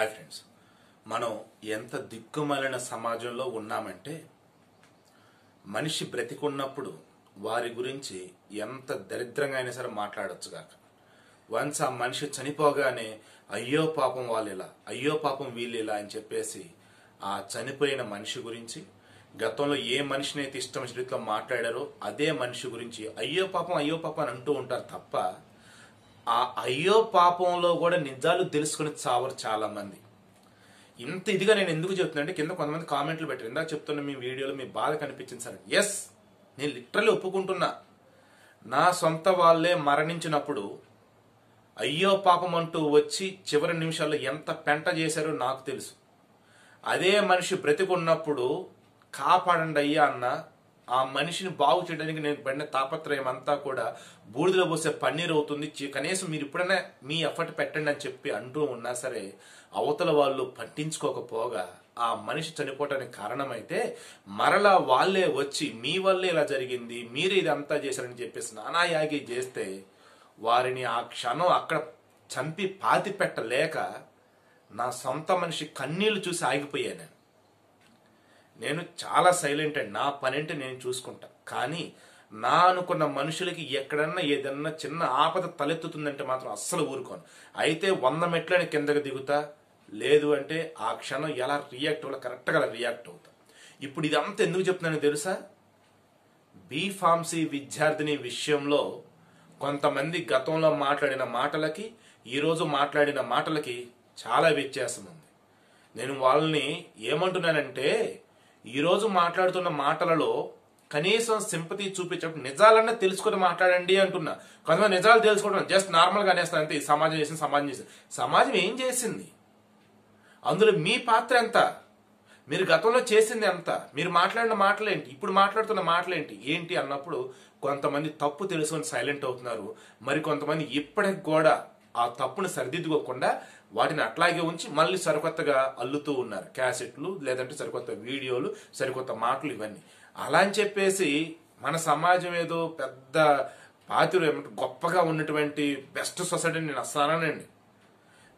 Hi friends మనం ఎంత దిక్కుమాలిన సమాజంలో ఉన్నామంటే మనిషి బ్రతికున్నప్పుడు వారి గురించి ఎంత దరిద్రంగా అయినా సరే మాట్లాడొచ్చు కాక. వన్స్ ఆ మనిషి చనిపోగానే అయ్యో పాపం వాళ్ళు ఇలా అయ్యో పాపం వీళ్ళు ఇలా అని చెప్పేసి ఆ చనిపోయిన మనిషి గురించి గతంలో ఏ మనిషిని అయితే ఇష్టం రీతిలో మాట్లాడారో అదే మనిషి గురించి అయ్యో పాపం అయ్యో పాపం అని అంటూ ఉంటారు తప్ప ఆ అయ్యో పాపంలో కూడా నిజాలు తెలుసుకుని చావరు చాలా మంది ఇంత ఇదిగా నేను ఎందుకు చెప్తున్నా అంటే కింద కొంతమంది కామెంట్లు పెట్టారు. ఇందాక చెప్తున్న మీ వీడియోలో మీ బాధ కనిపించింది సార్. ఎస్ నేను లిటరలీ ఒప్పుకుంటున్నా. నా సొంత వాళ్ళే మరణించినప్పుడు అయ్యో పాపం అంటూ వచ్చి చివరి నిమిషాల్లో ఎంత పెంట చేశారో నాకు తెలుసు. అదే మనిషి బ్రతికున్నప్పుడు కాపాడండి అయ్యా అన్న ఆ మనిషిని బాగు చేయడానికి నేను పడిన తాపత్రయం అంతా కూడా బూడిదలో పోసే పన్నీరు అవుతుంది. కనీసం మీరు ఇప్పుడైనా మీ ఎఫర్ట్ పెట్టండి అని చెప్పి అంటూ ఉన్నా సరే అవతల వాళ్ళు పట్టించుకోకపోగా ఆ మనిషి చనిపోవటానికి కారణమైతే మరలా వాళ్ళే వచ్చి మీ వల్లే ఇలా జరిగింది మీరు ఇదంతా చేశారని చెప్పేసి నానాయాగి చేస్తే వారిని ఆ క్షణం అక్కడ చంపి పాతి పెట్టలేక నా సొంత మనిషి కన్నీళ్ళు చూసి ఆగిపోయాను నేను. చాలా సైలెంట్ అండి నా పని నేను చూసుకుంటా. కానీ నా అనుకున్న మనుషులకి ఎక్కడన్నా ఏదన్నా చిన్న ఆపద తలెత్తుతుందంటే మాత్రం అస్సలు ఊరుకోను. అయితే వంద మెట్లని కిందకి దిగుతా లేదు అంటే ఆ క్షణం ఎలా రియాక్ట్ అవ్వాలో కరెక్ట్గా రియాక్ట్ అవుతా. ఇప్పుడు ఇదంతా ఎందుకు చెప్తున్నాను తెలుసా? బీ ఫార్మసీ విద్యార్థిని విషయంలో కొంతమంది గతంలో మాట్లాడిన మాటలకి ఈరోజు మాట్లాడిన మాటలకి చాలా వ్యత్యాసం ఉంది. నేను వాళ్ళని ఏమంటున్నానంటే ఈరోజు మాట్లాడుతున్న మాటలలో కనీసం సింపతి చూపించడం నిజాలన్నా తెలుసుకొని మాట్లాడండి అంటున్నా. కొంతమంది నిజాలు తెలుసుకోవడం జస్ట్ నార్మల్గా అనేస్తాను అంతే ఈ సమాజం చేసింది సమాజం చేసింది. సమాజం ఏం చేసింది? అందులో మీ పాత్ర ఎంత? మీరు గతంలో చేసింది ఎంత? మీరు మాట్లాడిన మాటలేంటి? ఇప్పుడు మాట్లాడుతున్న మాటలేంటి? ఏంటి అన్నప్పుడు కొంతమంది తప్పు తెలుసుకొని సైలెంట్ అవుతున్నారు. మరి కొంతమంది ఇప్పటికి కూడా ఆ తప్పును సరిదిద్దుకోకుండా వాటిని అట్లాగే ఉంచి మళ్ళీ సరికొత్తగా అల్లుతూ ఉన్నారు. క్యాసెట్లు లేదంటే సరికొత్త వీడియోలు సరికొత్త మాటలు ఇవన్నీ. అలా అని చెప్పేసి మన సమాజం ఏదో పెద్ద పాతిరు గొప్పగా ఉన్నటువంటి బెస్ట్ సొసైటీ నేను అస్తానండి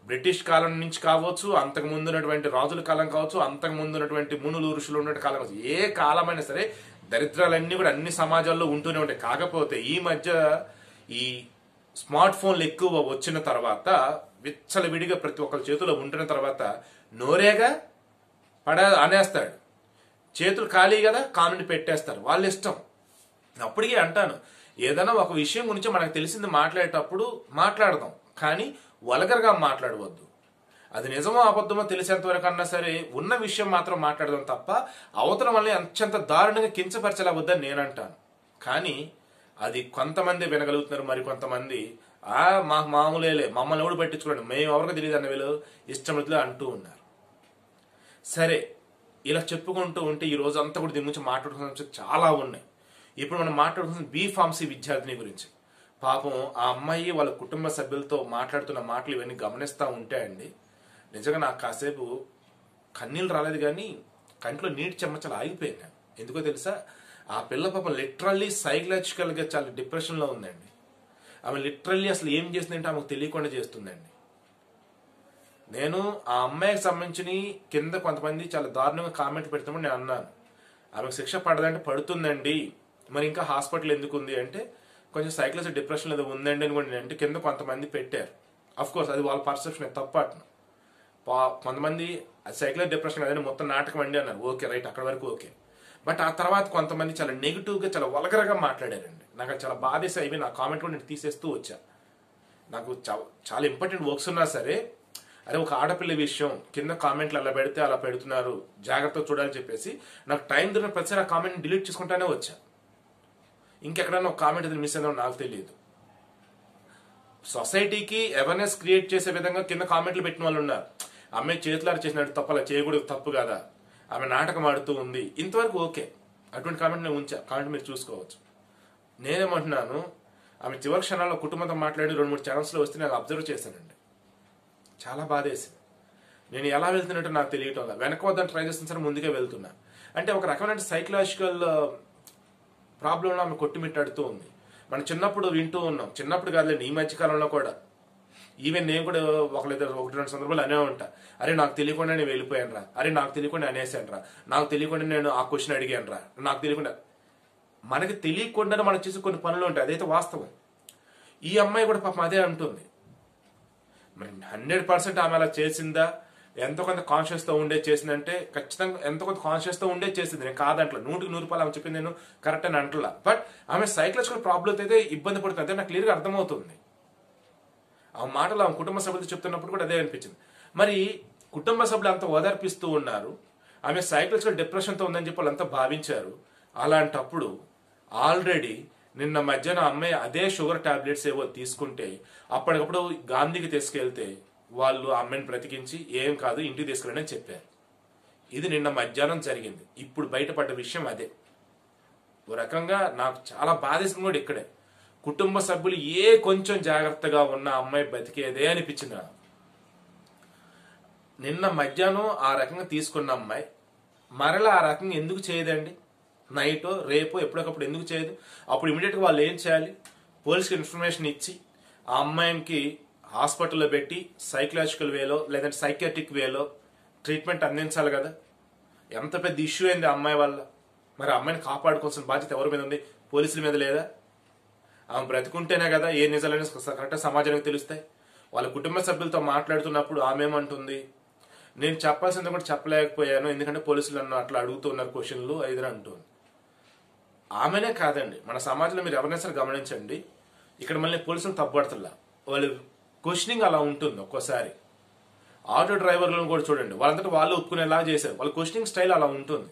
బ్రిటిష్ కాలం నుంచి కావచ్చు అంతకు ముందు ఉన్నటువంటి రాజుల కాలం కావచ్చు అంతకు ముందు ఉన్నటువంటి మునులు ఋషులు ఉన్నటువంటి కాలం కావచ్చు ఏ కాలమైనా సరే దరిద్రాలన్నీ కూడా అన్ని సమాజాల్లో ఉంటూనే ఉంటాయి. కాకపోతే ఈ మధ్య ఈ స్మార్ట్ ఫోన్లు ఎక్కువ వచ్చిన తర్వాత విచ్చలవిడిగా ప్రతి ఒక్కరి చేతిలో ఉండిన తర్వాత నోరేగా పడ అనేస్తాడు చేతులు ఖాళీ కదా కామెంట్ పెట్టేస్తారు. వాళ్ళ ఇష్టం. అప్పటికే అంటాను ఏదైనా ఒక విషయం గురించి మనకు తెలిసింది మాట్లాడేటప్పుడు మాట్లాడదాం కానీ వలగరగా మాట్లాడవద్దు. అది నిజమో అబద్ధమో తెలిసేంత వరకు అన్నా సరే ఉన్న విషయం మాత్రం మాట్లాడదాం తప్ప అవతల వల్ల అత్యంత దారుణంగా కించపరచలా వద్దని నేను అంటాను కానీ అది కొంతమంది వినగలుగుతున్నారు మరి కొంతమంది ఆ మాకు మామూలేలే మమ్మల్ని ఎవడు పట్టించుకోండి మేము ఎవరికి తెలియదు అన్న వీళ్ళు ఇష్టమతిలో అంటూ ఉన్నారు. సరే ఇలా చెప్పుకుంటూ ఉంటే ఈ రోజు అంతా కూడా దీని గురించి మాట్లాడుకున్న చాలా ఉన్నాయి. ఇప్పుడు మనం మాట్లాడుకున్న బీ ఫార్మసీ విద్యార్థిని గురించి. పాపం ఆ అమ్మాయి వాళ్ళ కుటుంబ సభ్యులతో మాట్లాడుతున్న మాటలు ఇవన్నీ గమనిస్తూ ఉంటాయండి అండి నిజంగా నాకు కాసేపు కన్నీళ్ళు రాలేదు కానీ కంట్లో నీటి చెమ్మచలు ఆగిపోయాను ఎందుకో తెలుసా? ఆ పిల్ల పాపం లిటరల్లీ సైకలాజికల్గా చాలా డిప్రెషన్లో ఉందండి. ఆమె లిటరల్లీ అసలు ఏం చేసిందంటే ఆమెకు తెలియకుండా చేస్తుందండి. నేను ఆ అమ్మాయికి సంబంధించిన కింద కొంతమంది చాలా దారుణంగా కామెంట్ పెడుతున్నప్పుడు నేను అన్నాను. ఆమెకు శిక్ష పడదంటే పడుతుందండి. మరి ఇంకా హాస్పిటల్ ఎందుకు ఉంది అంటే కొంచెం సైకలజీ డిప్రెషన్ ఏదో ఉందండి అని కూడా నేను అంటే కింద కొంతమంది పెట్టారు. అఫ్ కోర్స్ అది వాళ్ళ పర్సెప్షన్ తప్ప కొంతమంది సైకలజీ డిప్రెషన్ అదే మొత్తం నాటకం అండి అన్నారు. ఓకే రైట్ అక్కడ వరకు ఓకే బట్ ఆ తర్వాత కొంతమంది చాలా నెగిటివ్గా చాలా వలగరగా మాట్లాడారండి. నాకు చాలా బాధేసి అవి నా కామెంట్ కూడా నేను తీసేస్తూ వచ్చా. నాకు చాలా ఇంపార్టెంట్ వర్క్స్ ఉన్నా సరే అదే ఒక ఆడపిల్ల విషయం కింద కామెంట్లు అలా పెడితే అలా పెడుతున్నారు జాగ్రత్తగా చూడాలని చెప్పేసి నాకు టైం దొరికిన ప్రతిసారి ఆ కామెంట్ డిలీట్ చేసుకుంటానే వచ్చా. ఇంకెక్కడన్నా ఒక కామెంట్ అది మిస్ అయిందో నాకు తెలియదు. సొసైటీకి అవేర్నెస్ క్రియేట్ చేసే విధంగా కింద కామెంట్లు పెట్టిన వాళ్ళు ఉన్నారు. అమ్మాయి చేతులారు చేసినట్టు తప్పు అలా చేయకూడదు తప్పు కదా? ఆమె నాటకం ఆడుతూ ఉంది. ఇంతవరకు ఓకే. అటువంటి కామెంట్ నేను ఉంచా. కామెంట్ మీరు చూసుకోవచ్చు. నేనేమంటున్నాను ఆమె చివరి క్షణాల్లో కుటుంబంతో మాట్లాడి రెండు మూడు ఛానల్స్లో వస్తే నేను అబ్జర్వ్ చేశానండి. చాలా బాధేసింది. నేను ఎలా వెళ్తున్నట్టు నాకు తెలియటం లేదు వెనక వద్దని ట్రై చేస్తున్న సరే ముందుకే వెళ్తున్నా. అంటే ఒక రకమైన సైకలాజికల్ ప్రాబ్లంలో ఆమె కొట్టుమిట్టాడుతూ ఉంది. మనం చిన్నప్పుడు వింటూ ఉన్నాం. చిన్నప్పుడు కాదులేండి ఈ మధ్య కాలంలో కూడా. ఈవెన్ నేను కూడా ఒకళ్ళిద్దరు ఒకటి రెండు సందర్భాలు అనే ఉంటా. అరే నాకు తెలియకుండా నేను వెళ్ళిపోయాను రా అరే నాకు తెలియకుండా అనేసాను రా నాకు తెలియకుండా నేను ఆ క్వశ్చన్ అడిగాను రా నాకు తెలియకుండా. మనకి తెలియకుండానే మనం చేసే కొన్ని పనులు ఉంటాయి. అదైతే వాస్తవం. ఈ అమ్మాయి కూడా పాపం అదే అంటుంది. మరి హండ్రెడ్ పర్సెంట్ ఆమె అలా చేసిందా? ఎంతో కొంత కాన్షియస్తో ఉండే చేసిందంటే ఖచ్చితంగా ఎంతో కొంత కాన్షియస్తో ఉండే చేసింది. నేను కాదంటలా నూటికి నూరు రూపాయలు ఆమె చెప్పింది నేను కరెక్ట్ అని అంటలా. బట్ ఆమె సైకలాజికల్ ప్రాబ్లమ్ అయితే ఇబ్బంది పడుతుంది. అంటే నాకు క్లియర్గా అర్థమవుతుంది. ఆ మాటలు ఆమె కుటుంబ సభ్యులతో చెప్తున్నప్పుడు కూడా అదే అనిపించింది. మరి కుటుంబ సభ్యులు అంత ఓదార్పిస్తూ ఉన్నారు. ఆమె సైకలాజికల్ డిప్రెషన్తో ఉందని చెప్పి వాళ్ళంతా భావించారు. అలాంటప్పుడు ఆల్రెడీ నిన్న మధ్యాహ్నం అమ్మాయి అదే షుగర్ టాబ్లెట్స్ ఏవో తీసుకుంటే అప్పటికప్పుడు గాంధీకి తీసుకెళ్తే వాళ్ళు ఆ అమ్మాయిని బ్రతికించి ఏం కాదు ఇంటికి తీసుకెళ్ళని చెప్పారు. ఇది నిన్న మధ్యాహ్నం జరిగింది. ఇప్పుడు బయటపడ్డ విషయం అదే. ఓ రకంగా నాకు చాలా బాధేసింది కూడా ఇక్కడే. కుటుంబ సభ్యులు ఏ కొంచెం జాగ్రత్తగా ఉన్న అమ్మాయి బతికేదే అనిపించింది నాకు. నిన్న మధ్యాహ్నం ఆ రకంగా తీసుకున్న అమ్మాయి మరలా ఆ రకంగా ఎందుకు చేయదండి? నైట్ రేపు ఎప్పటికప్పుడు ఎందుకు చేయదు? అప్పుడు ఇమీడియట్గా వాళ్ళు ఏం చేయాలి? పోలీస్కి ఇన్ఫర్మేషన్ ఇచ్చి ఆ అమ్మాయికి హాస్పిటల్లో పెట్టి సైకలాజికల్ వేలో లేదంటే సైకాట్రిక్ వేలో ట్రీట్మెంట్ అందించాలి కదా. ఎంత పెద్ద ఇష్యూ అయింది అమ్మాయి వల్ల? మరి అమ్మాయిని కాపాడుకోవాల్సిన బాధ్యత ఎవరి మీద ఉంది? పోలీసుల మీద లేదా? ఆమె బ్రతుకుంటేనే కదా ఏ నిజాలని కరెక్ట్గా సమాజానికి తెలుస్తాయి. వాళ్ళ కుటుంబ సభ్యులతో మాట్లాడుతున్నప్పుడు ఆమె ఏమంటుంది? నేను చెప్పాల్సింది కూడా చెప్పలేకపోయాను ఎందుకంటే పోలీసులు నన్ను అట్లా అడుగుతున్నారు క్వశ్చన్లు ఐదు అంటుంది. ఆమెనే కాదండి. మన సమాజంలో మీరు ఎవరైనా సరే గమనించండి. ఇక్కడ మళ్ళీ పోలీసులు తప్పుపడుతున్నా వాళ్ళు క్వశ్చనింగ్ అలా ఉంటుంది ఒక్కోసారి. ఆటో డ్రైవర్లను కూడా చూడండి. వాళ్ళంతటా వాళ్ళు ఒప్పుకునేలా చేశారు. వాళ్ళ క్వశ్చనింగ్ స్టైల్ అలా ఉంటుంది.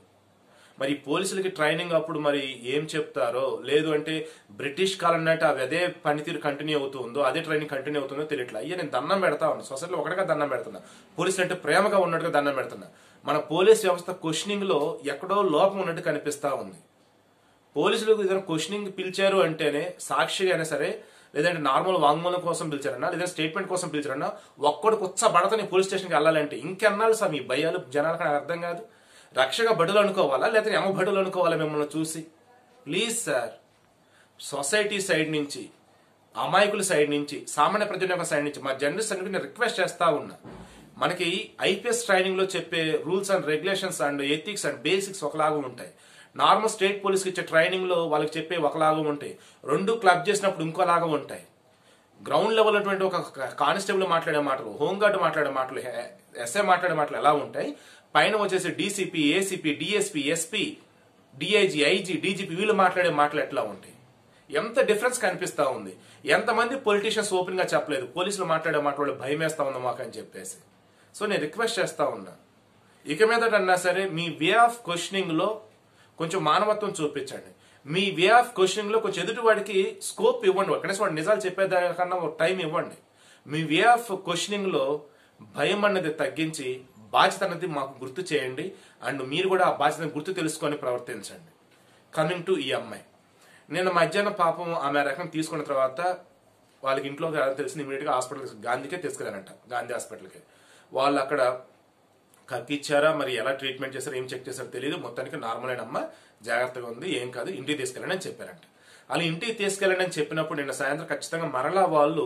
మరి పోలీసులకి ట్రైనింగ్ అప్పుడు మరి ఏం చెప్తారో? లేదు అంటే బ్రిటిష్ కాలం నాటి అవి అదే పనితీరు కంటిన్యూ అవుతుందో అదే ట్రైనింగ్ కంటిన్యూ అవుతుందో తెలియట్లా. అయ్యా నేను దండం పెడతా ఉన్నాను సొసైటీలో ఒకటిగా దండం పెడుతున్నా. పోలీసులు అంటే ప్రేమగా ఉన్నట్టుగా దండం పెడుతున్నా. మన పోలీస్ వ్యవస్థ క్వశ్చనింగ్లో ఎక్కడో లోపం ఉన్నట్టు కనిపిస్తా ఉంది. పోలీసులకు ఏదైనా క్వశ్చనింగ్ పిలిచారు అంటేనే సాక్షిగా అయినా సరే లేదంటే నార్మల్ వాంగ్మూలం కోసం పిలిచారన్నా లేదా స్టేట్మెంట్ కోసం పిలిచారన్నా ఒక్కడికి ఉచ్చబడతని పోలీస్ స్టేషన్కి వెళ్ళాలంటే ఇంకెన్నాళ్ళు సార్ మీ భయాలు? జనాలకు అర్థం కాదు. రక్షక బడులు అనుకోవాలా? లేకపోతే ఎమ బడులు అనుకోవాలా మిమ్మల్ని చూసి? ప్లీజ్ సార్ సొసైటీ సైడ్ నుంచి అమాయకుల సైడ్ నుంచి సామాన్య ప్రజల యొక్క సైడ్ నుంచి మా జర్నలిస్ట్ అనేది నేను రిక్వెస్ట్ చేస్తా ఉన్నా. మనకి ఐపీఎస్ ట్రైనింగ్లో చెప్పే rules and regulations and ethics and basics ఒకలాగా ఉంటాయి. నార్మల్ స్టేట్ పోలీస్కి ఇచ్చే ట్రైనింగ్లో వాళ్ళకి చెప్పే ఒకలాగా ఉంటాయి. రెండు క్లబ్ చేసినప్పుడు ఇంకోలాగా ఉంటాయి. గ్రౌండ్ లెవెల్ అటువంటి ఒక కానిస్టేబుల్ మాట్లాడే మాటలు హోంగార్డ్ మాట్లాడే మాటలు ఎస్ఐ మాట్లాడే మాటలు ఎలా ఉంటాయి? పైన వచ్చేసి DCP ACP DSP SP DIG IG DGP వీళ్ళు మాట్లాడే మాటలు ఎట్లా ఉంటాయి? ఎంత డిఫరెన్స్ కనిపిస్తూ ఉంది? ఎంతమంది పొలిటీషియన్స్ ఓపెన్గా చెప్పలేదు? పోలీసులు మాట్లాడే మాట వాళ్ళు భయం వేస్తా ఉంది మాకు అని చెప్పేసి. సో నేను రిక్వెస్ట్ చేస్తా ఉన్నా. ఇక మీదటన్నా సరే మీ వే ఆఫ్ క్వశ్చనింగ్లో కొంచెం మానవత్వం చూపించండి. మీ వే ఆఫ్ క్వశ్చనింగ్లో కొంచెం ఎదుటి వాడికి స్కోప్ ఇవ్వండి. కనీసం వాడు నిజాలు చెప్పేదానికన్నా ఒక టైం ఇవ్వండి. మీ వే ఆఫ్ క్వశ్చనింగ్లో భయం అన్నది తగ్గించి బాధ్యత అనేది మాకు గుర్తు చేయండి. అండ్ మీరు కూడా ఆ బాధ్యతను గుర్తు తెలుసుకొని ప్రవర్తించండి. కమింగ్ టు ఈ అమ్మాయి. నేను మధ్యాహ్నం పాపం ఆమె రకం తీసుకున్న తర్వాత వాళ్ళకి ఇంట్లో తెలిసింది ఇమీడియట్గా హాస్పిటల్కి హాస్పిటల్ గాంధీకే తీసుకెళ్ళారంట గాంధీ హాస్పిటల్కి వాళ్ళు అక్కడ కక్కిచ్చారా? మరి ఎలా ట్రీట్మెంట్ చేశారో ఏం చెక్ చేశారో తెలియదు మొత్తానికి నార్మల్ అయిన అమ్మ జాగ్రత్తగా ఉంది. ఏం కాదు ఇంటికి తీసుకెళ్ళండి అని చెప్పారంట. అలా ఇంటికి తీసుకెళ్ళండి అని చెప్పినప్పుడు నిన్న సాయంత్రం ఖచ్చితంగా మరలా వాళ్ళు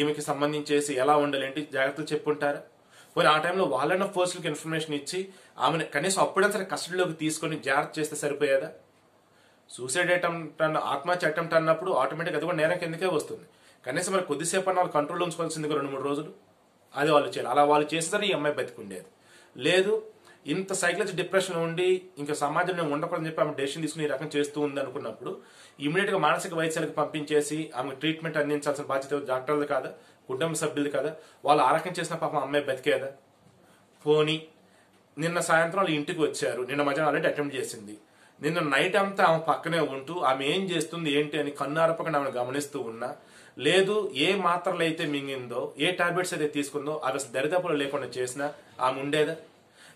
ఈమెకి సంబంధించేసి ఎలా ఉండాలి ఏంటి జాగ్రత్తలు చెప్పుంటారా? పోనీ ఆ టైంలో వాళ్ళన్న ఫోర్స్లకు ఇన్ఫర్మేషన్ ఇచ్చి ఆమెను కనీసం అప్పుడే సరే కస్టడీలోకి తీసుకొని జాగ్రత్త చేస్తే సరిపోయేదా? సూసైడ్ అటెంప్ట్ అన్న ఆత్మహత్య అటెంప్ట్ అన్నప్పుడు ఆటోమేటిక్ అది కూడా నేరం కిందకే వస్తుంది. కనీసం మరి కొద్దిసేపు అన్న వాళ్ళు కంట్రోల్ ఉంచుకోవాల్సింది రెండు మూడు రోజులు? అది వాళ్ళు చేయాలి. అలా వాళ్ళు చేసేసరి ఈ అమ్మాయి బతికుండేది. లేదు ఇంత సైకలాజీ డిప్రెషన్ ఉండి ఇంకా సమాజంలో ఉండకూడదని చెప్పి ఆమె డెసిషన్ తీసుకుని ఈ రకం చేస్తూ ఉంది అనుకున్నప్పుడు ఇమీడియట్గా మానసిక వైద్యాలకు పంపించేసి ఆమె ట్రీట్మెంట్ అందించాల్సిన బాధ్యత డాక్టర్లు కాదా. కుటుంబ సభ్యులు కదా వాళ్ళు ఆ రకం చేసిన పాపం అమ్మాయి బతికేదా? పోనీ నిన్న సాయంత్రం వాళ్ళు ఇంటికి వచ్చారు నిన్న మధ్యాహ్నం ఆల్రెడీ అటెంప్ట్ చేసింది. నిన్న నైట్ అంతా ఆమె పక్కనే ఉంటూ ఆమె ఏం చేస్తుంది ఏంటి అని కన్నారపకుండా ఆమెను గమనిస్తూ ఉన్నా లేదు ఏ మాత్రలు అయితే మింగిందో ఏ టాబ్లెట్స్ అయితే తీసుకుందో అవి అసలు దరిదాపులు లేకుండా చేసినా ఆమె ఉండేదా?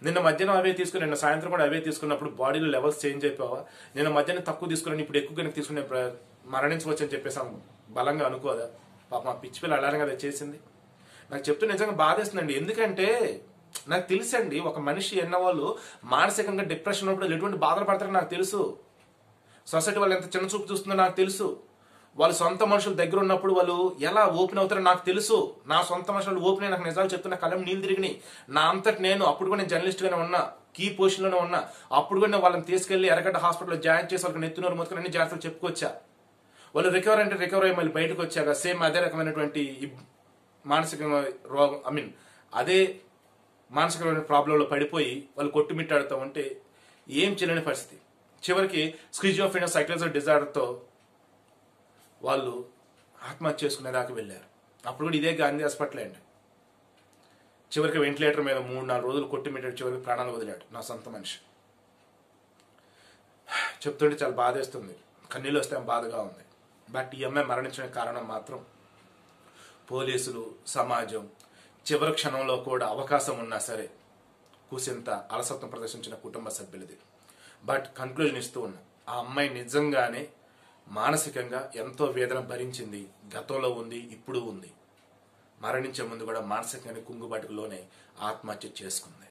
నిన్న మధ్యాహ్నం అవే తీసుకుని నిన్న సాయంత్రం కూడా అవే తీసుకున్నప్పుడు బాడీలో లెవెల్స్ చేంజ్ అయిపోవా నిన్న మధ్యాహ్నం తక్కువ తీసుకుని ఇప్పుడు ఎక్కువ కనుక తీసుకునే మరణించవచ్చు అని చెప్పేసి ఆమె బలంగా అనుకోదా? పాప మా పిచ్చి పిల్ల అలానే కదా చేసింది. నాకు చెప్తూ నిజంగా బాధేస్తుందండి. ఎందుకంటే నాకు తెలుసండి ఒక మనిషి ఎన్నవాళ్ళు మానసికంగా డిప్రెషన్ ఉన్నప్పుడు ఎటువంటి బాధలు పడతారో నాకు తెలుసు. సొసైటీ వాళ్ళు ఎంత చిన్న చూపు చూస్తుందో నాకు తెలుసు. వాళ్ళ సొంత మనుషుల దగ్గర ఉన్నప్పుడు వాళ్ళు ఎలా ఓపెన్ అవుతారో నాకు తెలుసు. నా సొంత మనుషులు ఓపెన్ అయ్యి నాకు నిజాలు చెప్తున్న కలం నీళ్ళు తిరిగినాయి. నా అంతటి నేను అప్పుడు కూడా నేను జర్నలిస్ట్గానే ఉన్నా కీ పొజిషన్లోనే ఉన్నా. అప్పుడు కూడా నేను వాళ్ళని తీసుకెళ్ళి ఎరగడ్డ హాస్పిటల్లో జాయిన్ చేసి వాళ్ళకి నెత్తునూరు మొత్తం అన్ని జాగ్రత్తలు చెప్పుకొచ్చా. వాళ్ళు రికవర్ అంటే రికవర్ అయ్యి మళ్ళీ బయటకు వచ్చాక సేమ్ అదే రకమైనటువంటి మానసిక రోగం ఐ మీన్ అదే మానసికమైన ప్రాబ్లంలో పడిపోయి వాళ్ళు కొట్టుమిట్టాడుతూ ఉంటే ఏం చేయలేని పరిస్థితి. చివరికి స్క్రిజోఫినో సైకలాజికల్ డిజార్డర్తో వాళ్ళు ఆత్మహత్య చేసుకునే దాకా వెళ్ళారు. అప్పుడు కూడా ఇదే గాంధీ హాస్పిటల్ అండి. చివరికి వెంటిలేటర్ మీద మూడు నాలుగు రోజులు కొట్టుమిట్టాడు. చివరికి ప్రాణాలు వదిలాడు. నా సొంత మనిషి. చెప్తుంటే చాలా బాధేస్తుంది. కన్నీళ్ళు వస్తే బాధగా ఉంది. బట్ ఈ అమ్మాయి మరణించిన కారణం మాత్రం పోలీసులు సమాజం చివరి క్షణంలో కూడా అవకాశం ఉన్నా సరే కూసింత అలసత్వం ప్రదర్శించిన కుటుంబ సభ్యులది. బట్ కన్క్లూజన్ ఇస్తూ ఉన్నా ఆ అమ్మాయి నిజంగానే మానసికంగా ఎంతో వేదన భరించింది. గతంలో ఉంది ఇప్పుడు ఉంది. మరణించే ముందు కూడా మానసికంగా కుంగుబాటులోనే ఆత్మహత్య చేసుకుంది.